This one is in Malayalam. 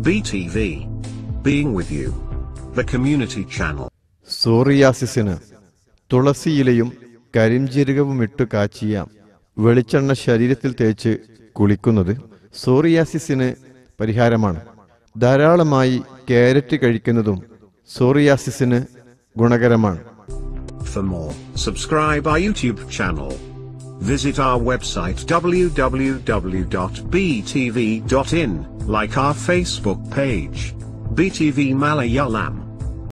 BTV. Being with you. The community channel. സോറിയാസിസിന് തുളസിയിലയും കരിഞ്ചീരകവും ഇട്ട് കാച്ചിയ വെളിച്ചെണ്ണ ശരീരത്തിൽ തേച്ച് കുളിക്കുന്നത് സോറിയാസിസിന് പരിഹാരമാണ് ധാരാളമായി കാരറ്റ് കഴിക്കുന്നതും സോറിയാസിസിന് ഗുണകരമാണ് For more, subscribe our YouTube channel. Visit our website www.btv.in, like our Facebook page. BTV Malayalam.